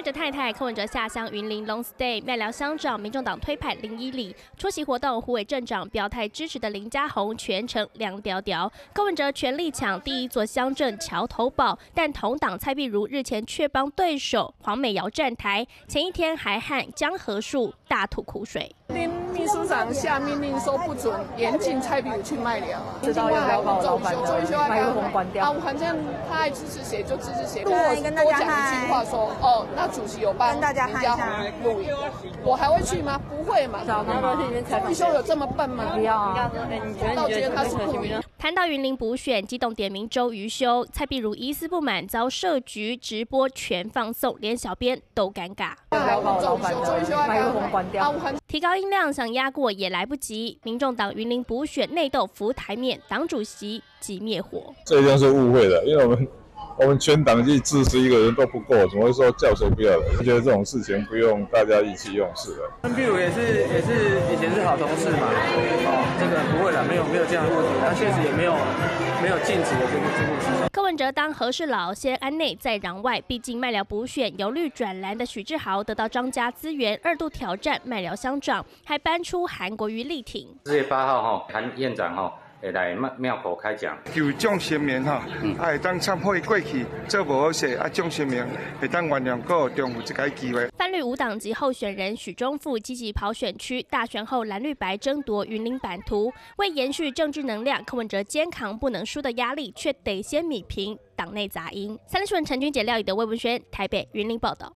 带着太太柯文哲下乡云林 Long Stay 麦寮乡长，民众党推派林依礼出席活动，胡伟镇长表态支持的林家宏全程亮屌屌。柯文哲全力抢第一座乡镇桥头堡，但同党蔡碧如日前却帮对手黄美瑶站台，前一天还和江河树大吐苦水。长下命令说不准严禁蔡壁如去卖了，知道要要把老板的麦克风关掉。啊，反正他爱支持谁就支持谁。如果多讲一句话说，哦，那主席有帮林家宏录影，我还会去吗？不会嘛。装修有这么笨吗？不要啊！到觉得他是故意。谈到云林补选，激动点名周瑜修，蔡碧如疑似不满遭设局直播全放送，连小编都尴尬。提高音量想压过也来不及。民众党云林补选内斗浮台面，党主席即灭火。这一定是误会的，因为我们。我们全党去支持一个人都不够，怎么会说叫谁不要的？我觉得这种事情不用大家意气用事的。蔡碧如也是也是是好同事嘛，哦，这个不会了，没有没有这样的问题，他确实也没有没有禁止的这个这个事情。柯文哲当和事佬，先安内再攘外，毕竟麦寮补选由绿转蓝的许志豪得到张家资源，二度挑战麦寮乡长，还搬出韩国瑜力挺。四月八号哈，韩院长哈。会来庙庙口开讲，就蒋新明哈，哎，当忏悔过去做不好事，啊，蒋新明会当原谅过重复这个机会。绿五党籍候选人许忠富积极跑选区，大选后蓝绿白争夺云林版图，为延续政治能量，柯文哲肩扛不能输的压力，却得先米平党内杂音。三立新闻陈君杰、廖以德、魏文轩台北云林报道。